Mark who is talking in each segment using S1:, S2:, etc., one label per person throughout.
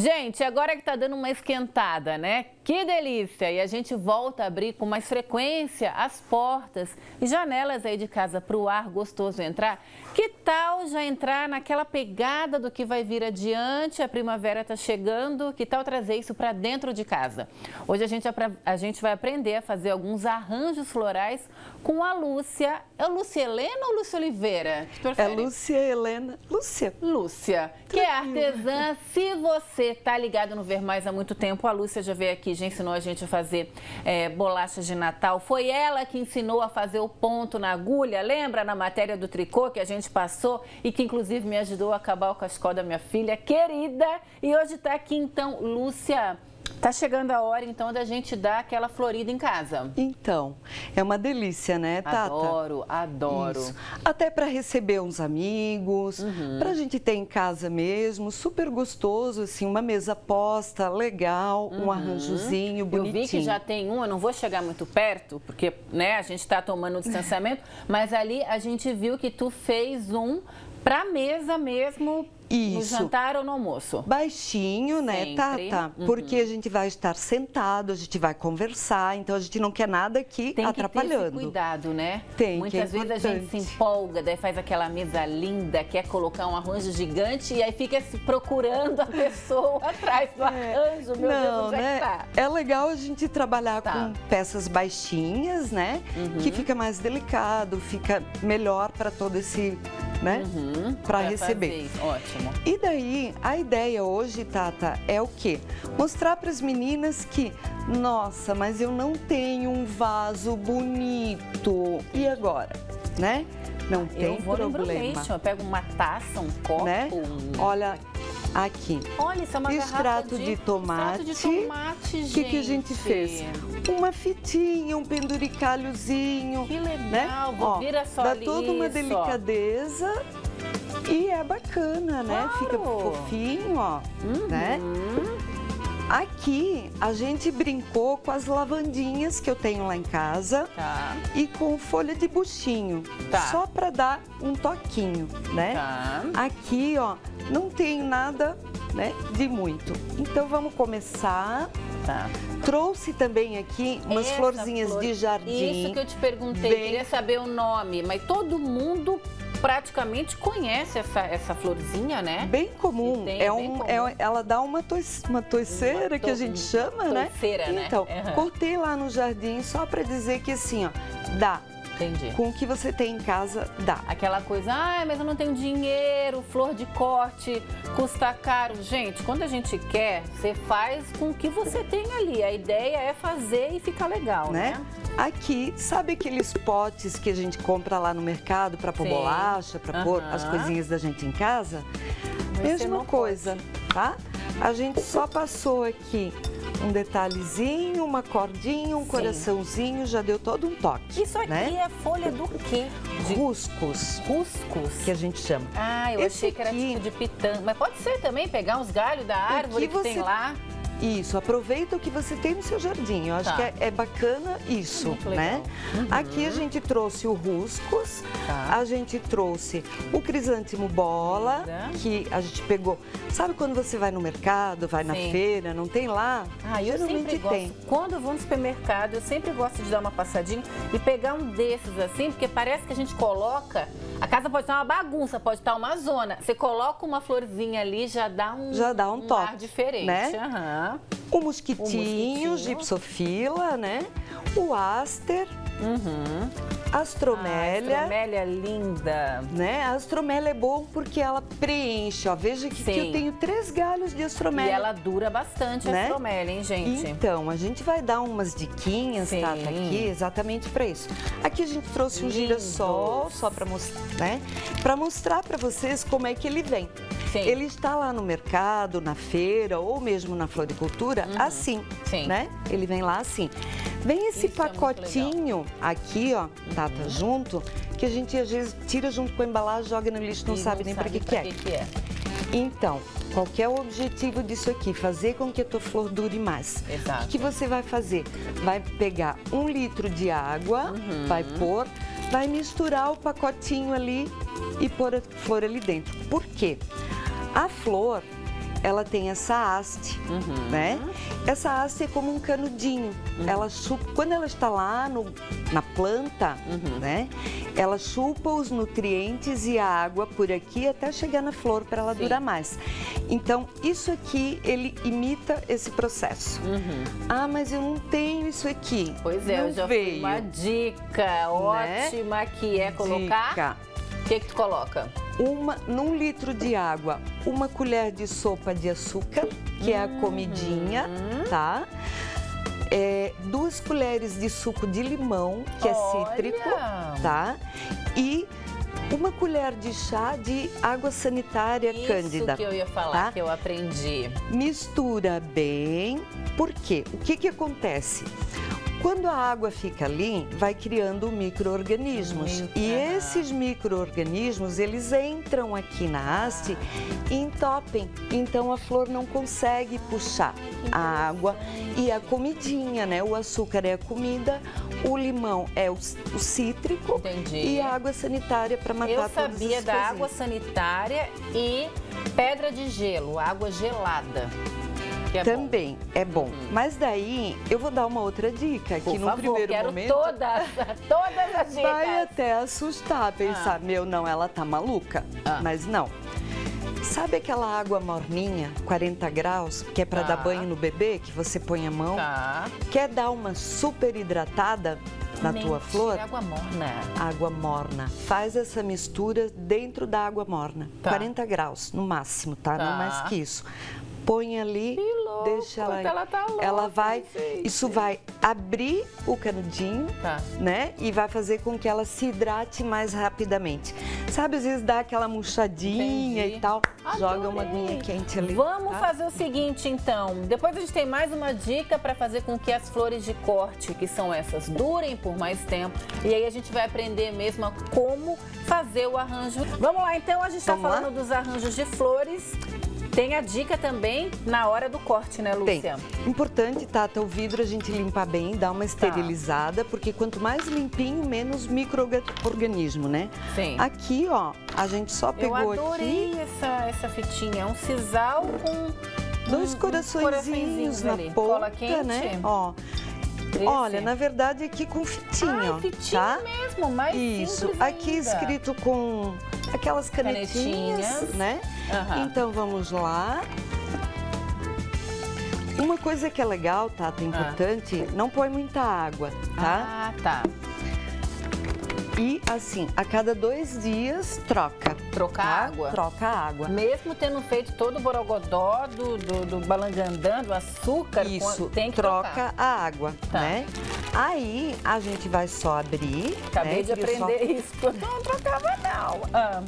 S1: Gente, agora que tá dando uma esquentada, né? Que delícia! E a gente volta a abrir com mais frequência as portas e janelas aí de casa para o ar gostoso entrar. Que tal já entrar naquela pegada do que vai vir adiante? A primavera está chegando. Que tal trazer isso para dentro de casa? Hoje a gente, a gente vai aprender a fazer alguns arranjos florais com a Lúcia. É Lúcia Helena ou Lúcia Oliveira?
S2: É Lúcia Helena. Lúcia.
S1: Lúcia, que é artesã. Se você tá ligado no Ver Mais há muito tempo, a Lúcia já veio aqui já ensinou a gente a fazer é, bolachas de Natal. Foi ela que ensinou a fazer o ponto na agulha, lembra na matéria do tricô que a gente passou e que inclusive me ajudou a acabar o cascol da minha filha querida. E hoje está aqui então Lúcia Tá chegando a hora, então, da gente dar aquela florida em casa.
S2: Então, é uma delícia, né, Tata?
S1: Adoro, adoro. Isso.
S2: Até para receber uns amigos, uhum. para a gente ter em casa mesmo, super gostoso, assim, uma mesa posta, legal, uhum. um arranjozinho bonitinho.
S1: Eu vi que já tem um, eu não vou chegar muito perto, porque, né, a gente está tomando o distanciamento, mas ali a gente viu que tu fez um para mesa mesmo, isso. No jantar ou no almoço?
S2: Baixinho, né, Sempre. Tata? Uhum. Porque a gente vai estar sentado, a gente vai conversar, então a gente não quer nada aqui
S1: Tem
S2: atrapalhando.
S1: Tem que ter cuidado, né?
S2: Tem,
S1: Muitas
S2: é
S1: vezes a gente se empolga, daí faz aquela mesa linda, quer colocar um arranjo gigante e aí fica se procurando a pessoa atrás do é. arranjo, meu não, Deus, onde né? é que tá?
S2: É legal a gente trabalhar tá. com peças baixinhas, né? Uhum. Que fica mais delicado, fica melhor para todo esse né? Uhum, para receber.
S1: Ótimo.
S2: E daí, a ideia hoje, Tata, é o quê? Mostrar para as meninas que, nossa, mas eu não tenho um vaso bonito. E agora, né? Não tem
S1: eu vou
S2: problema.
S1: Eu pego uma taça, um copo.
S2: Né? Olha, aqui.
S1: Olha, isso é uma
S2: extrato de, de tomate.
S1: Extrato de tomate,
S2: gente. O que, que a gente fez? Uma fitinha, um penduricalhozinho.
S1: Que legal, né? Ó, vira só
S2: Dá
S1: ali,
S2: toda uma delicadeza. E é bacana, né?
S1: Claro.
S2: Fica fofinho, ó. Uhum. Né? Aqui a gente brincou com as lavandinhas que eu tenho lá em casa
S1: tá.
S2: e com folha de buchinho,
S1: tá.
S2: só para dar um toquinho, né?
S1: Tá.
S2: Aqui, ó, não tem nada, né, de muito. Então vamos começar.
S1: Tá.
S2: Trouxe também aqui umas Essa florzinhas flor... de jardim.
S1: Isso que eu te perguntei, bem... queria saber o nome, mas todo mundo praticamente conhece essa, essa florzinha, né?
S2: Bem comum. Tem, é um, comum. É, ela dá uma, tois, uma toiceira uma to, que a gente chama,
S1: toiceira,
S2: né?
S1: Toiceira,
S2: né? Então,
S1: uhum.
S2: cortei lá no jardim só para dizer que assim, ó, dá
S1: Entendi.
S2: Com o que você tem em casa, dá.
S1: Aquela coisa, ah, mas eu não tenho dinheiro, flor de corte, custa caro. Gente, quando a gente quer, você faz com o que você tem ali. A ideia é fazer e ficar legal, né? né?
S2: Aqui, sabe aqueles potes que a gente compra lá no mercado para pôr Sim. bolacha, para uhum. pôr as coisinhas da gente em casa? Mesma coisa, pode. tá? A gente só passou aqui um detalhezinho, uma cordinha, um Sim. coraçãozinho, já deu todo um toque.
S1: Isso aqui
S2: né?
S1: é folha do quê?
S2: De... Ruscos.
S1: Ruscos?
S2: Que a gente chama.
S1: Ah, eu Esse achei que era aqui... tipo de pitã. Mas pode ser também pegar uns galhos da árvore que, que você... tem lá.
S2: Isso, aproveita o que você tem no seu jardim. Eu acho tá. que é, é, bacana isso, né? Uhum. Aqui a gente trouxe o ruscos, tá. a gente trouxe o crisântimo bola, que a gente pegou. Sabe quando você vai no mercado, vai Sim. na feira, não tem lá?
S1: Ah, eu sempre gosto. Tem. Quando eu vou no supermercado, eu sempre gosto de dar uma passadinha e pegar um desses assim, porque parece que a gente coloca a casa pode estar uma bagunça, pode estar uma zona. Você coloca uma florzinha ali, já dá um,
S2: já dá um, um toque,
S1: ar diferente.
S2: Né?
S1: Uhum.
S2: O mosquitinho, o mosquitinho, gipsofila, né? O aster.
S1: Uhum.
S2: Astromélia.
S1: Ah, astromélia linda.
S2: Né? A astromélia é bom porque ela preenche, ó. Veja que, que eu tenho três galhos de astromélia.
S1: E ela dura bastante né? a astromélia, hein, gente?
S2: Então, a gente vai dar umas diquinhas, Sim. Tata, aqui, exatamente para isso. Aqui a gente trouxe um girassol, só para mostrar, né? Para mostrar para vocês como é que ele vem.
S1: Sim.
S2: Ele está lá no mercado, na feira ou mesmo na floricultura, uhum. assim,
S1: Sim.
S2: né? Ele vem lá assim. Vem esse Isso é pacotinho é aqui, ó, Tata, uhum. junto, que a gente às vezes tira junto com a embalagem, joga no lixo, não e sabe não nem para que, que, é.
S1: que é.
S2: Então, qual é o objetivo disso aqui? Fazer com que a tua flor dure mais.
S1: Exato.
S2: O que você vai fazer? Vai pegar um litro de água, uhum. vai pôr, vai misturar o pacotinho ali e pôr a flor ali dentro. Por quê? A flor, ela tem essa haste, uhum. né? Essa haste é como um canudinho. Uhum. Ela chupa, quando ela está lá no, na planta, uhum. né? Ela chupa os nutrientes e a água por aqui até chegar na flor para ela Sim. durar mais. Então, isso aqui, ele imita esse processo. Uhum. Ah, mas eu não tenho isso aqui.
S1: Pois é,
S2: não
S1: eu já veio. uma dica né? ótima que é colocar... Dica. O que, que tu coloca?
S2: Uma, num litro de água, uma colher de sopa de açúcar, que é a uhum. comidinha, tá? É, duas colheres de suco de limão, que é cítrico, tá? E uma colher de chá de água sanitária
S1: Isso
S2: cândida.
S1: Isso que eu ia falar, tá? que eu aprendi.
S2: Mistura bem, por quê? O que que acontece? Quando a água fica ali, vai criando micro-organismos. E esses micro-organismos, eles entram aqui na haste e entopem. Então a flor não consegue puxar a água e a comidinha, né? O açúcar é a comida, o limão é o, o cítrico Entendi. e a água sanitária para matar
S1: Eu sabia da água sanitária e pedra de gelo, água gelada.
S2: É também bom. é bom. Uhum. Mas daí eu vou dar uma outra dica
S1: Por
S2: que no
S1: favor,
S2: primeiro
S1: quero
S2: momento
S1: todas, todas as dicas.
S2: Vai até assustar, pensar, ah. meu, não, ela tá maluca. Ah. Mas não. Sabe aquela água morninha, 40 graus, que é para tá. dar banho no bebê, que você põe a mão? Tá. Quer dar uma super hidratada? na Mentira, tua flor.
S1: água morna.
S2: Água morna. Faz essa mistura dentro da água morna. Tá. 40 graus no máximo, tá? tá? Não mais que isso põe ali, louco, deixa ela.
S1: Ela, tá louca,
S2: ela vai, gente. isso vai abrir o canudinho, tá. né? E vai fazer com que ela se hidrate mais rapidamente. Sabe, às vezes dá aquela murchadinha Entendi. e tal, Adorei. joga uma aguinha quente ali.
S1: Vamos tá? fazer o seguinte, então. Depois a gente tem mais uma dica para fazer com que as flores de corte, que são essas, durem por mais tempo. E aí a gente vai aprender mesmo a como fazer o arranjo. Vamos lá, então. A gente está falando lá? dos arranjos de flores. Tem a dica também na hora do corte, né, Lúcia?
S2: Tem. Importante, Tata, o vidro a gente limpar bem, dar uma esterilizada, tá. porque quanto mais limpinho, menos microorganismo, né?
S1: Sim.
S2: Aqui, ó, a gente só pegou aqui...
S1: Eu adorei
S2: aqui...
S1: essa, essa fitinha, é um sisal com...
S2: Dois um, coraçõezinhos na ponta, Cola quente. né? Ó, esse? Olha, na verdade aqui com fitinha,
S1: Ai, fitinha
S2: tá?
S1: mesmo, mais
S2: Isso, aqui
S1: ainda.
S2: escrito com aquelas canetinhas, canetinhas. né? Uhum. Então vamos lá. Uma coisa que é legal, tá? É importante, ah. não põe muita água,
S1: tá? Ah, tá.
S2: E assim, a cada dois dias troca.
S1: Troca tá? água?
S2: Troca água.
S1: Mesmo tendo feito todo o borogodó do, do, do balangandã, do açúcar,
S2: Isso,
S1: tem que
S2: troca
S1: trocar.
S2: a água, tá. né? Aí a gente vai só abrir.
S1: Acabei
S2: né?
S1: de aprender só... isso, porque eu não trocava não. Ah.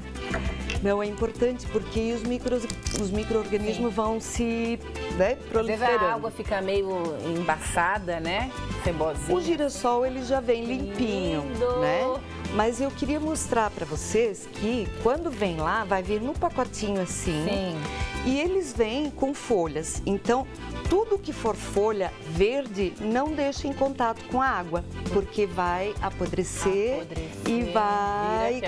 S2: Não, é importante porque os, micros, os micro-organismos vão se né, proliferando.
S1: A água fica meio embaçada, né? Cebozinha.
S2: O girassol ele já vem limpinho, Lindo. né? Mas eu queria mostrar para vocês que quando vem lá, vai vir num pacotinho assim. Sim. E eles vêm com folhas. Então, tudo que for folha verde, não deixe em contato com a água, porque vai apodrecer, apodrecer e vai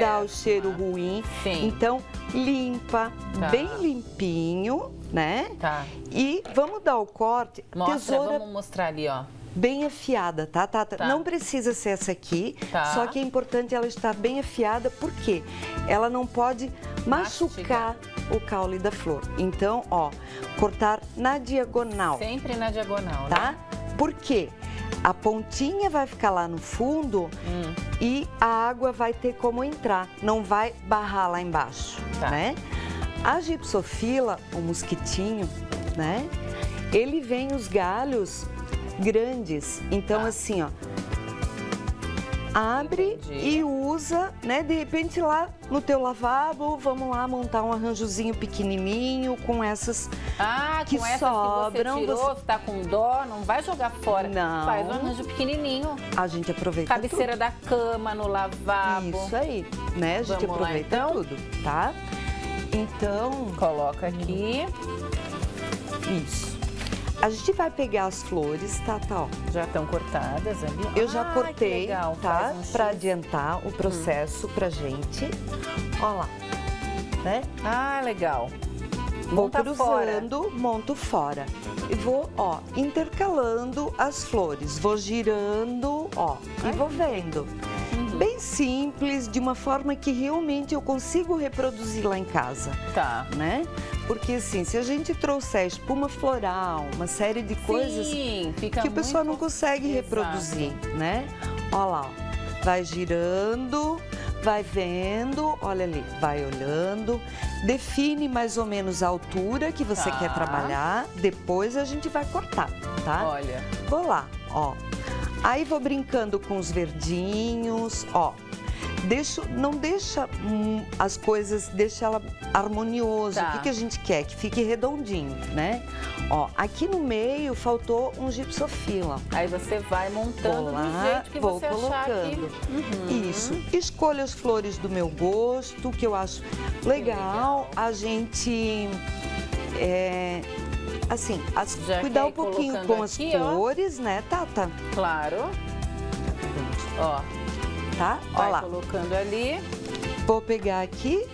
S2: dar o cheiro ruim. Sim. Então, limpa, tá. bem limpinho, né? Tá. E vamos dar o corte.
S1: Mostra, Tesoura... vamos mostrar ali, ó
S2: bem afiada, tá, tá, tá? Não precisa ser essa aqui, tá. só que é importante ela estar bem afiada, porque ela não pode machucar o caule da flor. Então, ó, cortar na diagonal.
S1: Sempre na diagonal,
S2: tá? Né? Por quê? A pontinha vai ficar lá no fundo hum. e a água vai ter como entrar, não vai barrar lá embaixo, tá. né? A gipsofila, o mosquitinho, né? Ele vem os galhos grandes. Então, ah. assim, ó, abre Entendi. e usa, né? De repente lá no teu lavabo, vamos lá montar um arranjozinho pequenininho com essas
S1: ah, que
S2: com
S1: essas
S2: sobram.
S1: Que você tirou, você... tá com dó, não vai jogar fora.
S2: Não.
S1: Faz um arranjo pequenininho.
S2: A gente aproveita
S1: Cabeceira
S2: tudo.
S1: da cama, no lavabo.
S2: Isso aí, né? A gente vamos aproveita lá, então? tudo, tá? Então...
S1: Coloca aqui.
S2: Isso. A gente vai pegar as flores, tá, tá, ó.
S1: Já estão cortadas ali?
S2: Eu já ah, cortei, legal. tá? Um pra adiantar o processo hum. pra gente. Ó lá, né?
S1: Ah, legal.
S2: vou cruzando, fora. monto fora. E vou, ó, intercalando as flores. Vou girando, ó, Ai. e vou vendo. Bem simples, de uma forma que realmente eu consigo reproduzir lá em casa.
S1: Tá.
S2: Né? Porque assim, se a gente trouxer espuma floral, uma série de coisas
S1: Sim,
S2: que o pessoal não consegue Exato. reproduzir, né? Olha lá, ó. vai girando, vai vendo, olha ali, vai olhando, define mais ou menos a altura que você tá. quer trabalhar, depois a gente vai cortar, tá?
S1: Olha.
S2: Vou lá, ó. Aí vou brincando com os verdinhos, ó. Deixo, não deixa hum, as coisas, deixa ela harmonioso. Tá. O que, que a gente quer? Que fique redondinho, né? Ó, aqui no meio faltou um gipsofila.
S1: Aí você vai montando lá, do jeito que
S2: vou
S1: você
S2: colocando. Que... Uhum. Isso. Escolho as flores do meu gosto, que eu acho legal, legal. a gente... É, assim, as, cuidar um pouquinho com as cores, ó. né, Tata?
S1: Claro. Ó,
S2: tá?
S1: Vai
S2: lá.
S1: colocando ali.
S2: Vou pegar aqui.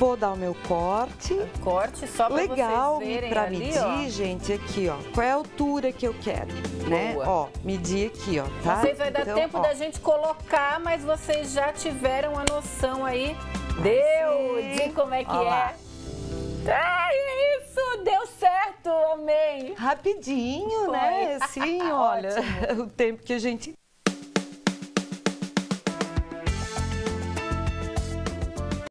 S2: Vou dar o meu corte.
S1: Corte só para
S2: Legal
S1: vocês verem
S2: para
S1: medir,
S2: ó. gente, aqui, ó. Qual é a altura que eu quero, né? Boa. Ó, medir aqui, ó, tá?
S1: Vocês vai dar então, tempo ó. da gente colocar, mas vocês já tiveram a noção aí. Deu de como é que é. Ai, é isso, deu certo, amei.
S2: Rapidinho, né? Foi. né? Sim, olha, o tempo que a gente